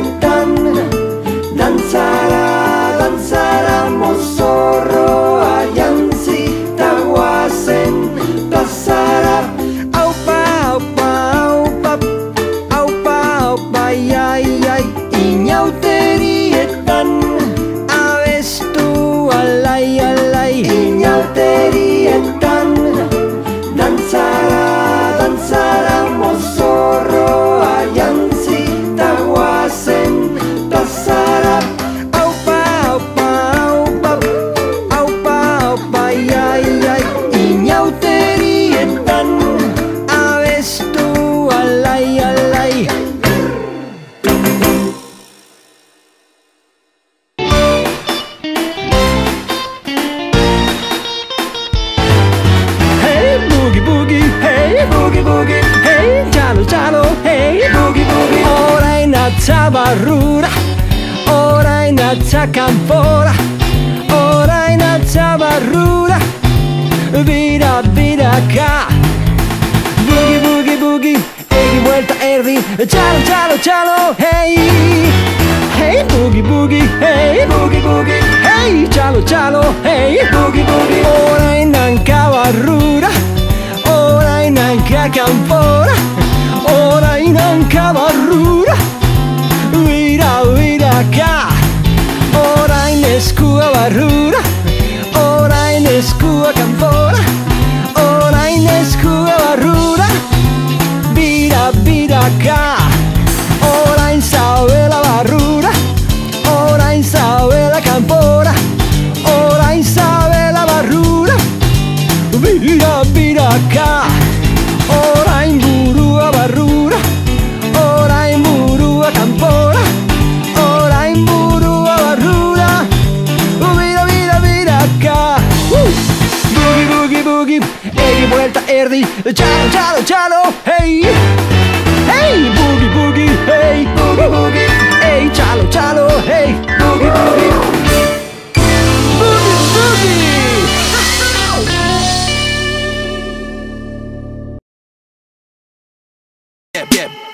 honetan Dantzara, dantzara mozorroa jantzi Ta guazen plazara Aupa, aupa, aupa, aupa, aupa, iai, iai Inauterietan abestu alai, alai Inauterietan. boogie. Boogie Hey cialo cialo hey boogie boogie. Nata campora. Ora è nata barrura. Vida, vida ca Boogie boogie boogie. E di vuelta erdi. Cialo cialo cialo hey. Hey boogie boogie. Hey boogie boogie. Hey cialo cialo hey. Boogie boogie. ancora, ora in anca barrura, vira, vira cá, ora in escua barrura, ora in escua campora. Boogie vuelta erdi Chalo, chalo, chalo Hey Hey, boogie, boogie Hey, boogie, boogie Hey, chalo, chalo Hey, boogie, boogie Boogie, boogie.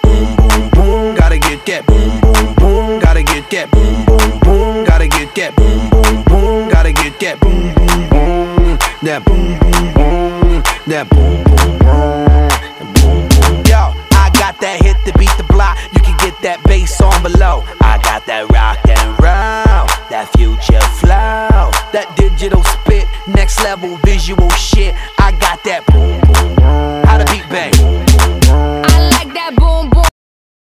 Boom, boom, boom. Gotta get. Boom, boom, boom. Gotta get. Boom, boom, boom. Gotta get. Boom, boom, boom. Gotta get. Boom, boom, boom. That boom, boom, boom. That boom, boom, boom, that boom, boom, yo. I got that hit to beat the block. You can get that bass on below. I got that rock and roll, that future flow, that digital spit, next level visual shit. I got that boom, boom, boom. How to beat bang. I like that boom, boom.